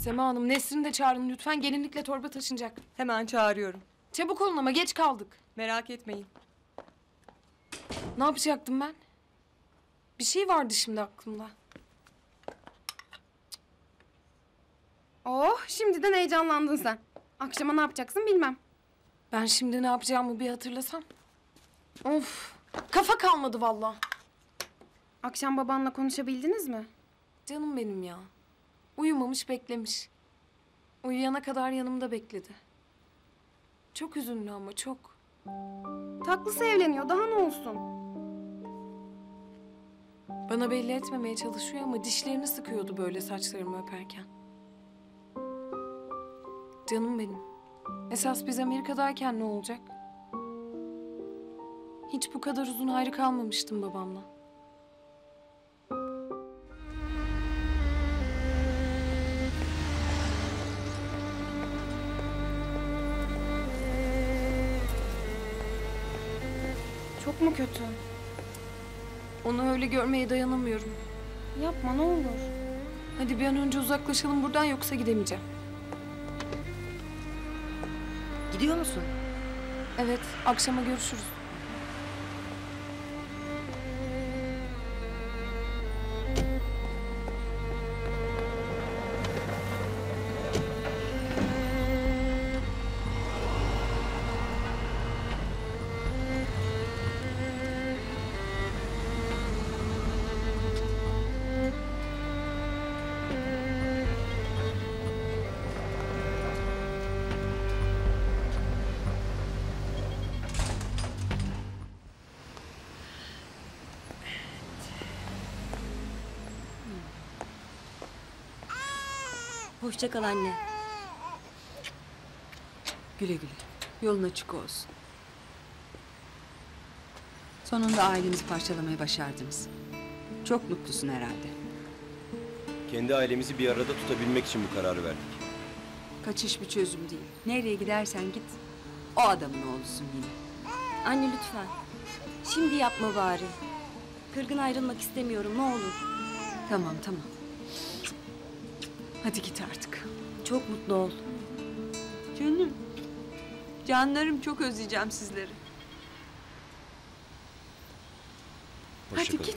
Sema Hanım Nesrin'i de çağırın lütfen gelinlikle torba taşınacak. Hemen çağırıyorum. Çabuk olun ama geç kaldık. Merak etmeyin. Ne yapacaktım ben? Bir şey vardı şimdi aklımda. Oh şimdiden heyecanlandın sen. Akşama ne yapacaksın bilmem. Ben şimdi ne yapacağımı bir hatırlasam. Of kafa kalmadı valla. Akşam babanla konuşabildiniz mi? Canım benim ya. Uyumamış beklemiş. Uyuyana kadar yanımda bekledi. Çok üzünlü ama çok. Taklısı evleniyor daha ne olsun? Bana belli etmemeye çalışıyor ama dişlerini sıkıyordu böyle saçlarımı öperken. Canım benim. Esas biz Amerika'dayken ne olacak? Hiç bu kadar uzun ayrı kalmamıştım babamla. Çok mu kötü? Onu öyle görmeye dayanamıyorum. Yapma ne olur. Hadi bir an önce uzaklaşalım buradan yoksa gidemeyeceğim. Gidiyor musun? Evet, akşama görüşürüz. Hoşça kal anne. Güle güle. Yolun açık olsun. Sonunda ailemizi parçalamayı başardınız. Çok mutlusun herhalde. Kendi ailemizi bir arada tutabilmek için bu kararı verdik. Kaçış bir çözüm değil. Nereye gidersen git, o adamın oğlusun yine. Anne lütfen. Şimdi yapma bari. Kırgın ayrılmak istemiyorum ne olur. Tamam tamam. Hadi git artık. Çok mutlu ol. Canım. Canlarım çok özleyeceğim sizleri. Hoşça Hadi kalın. git.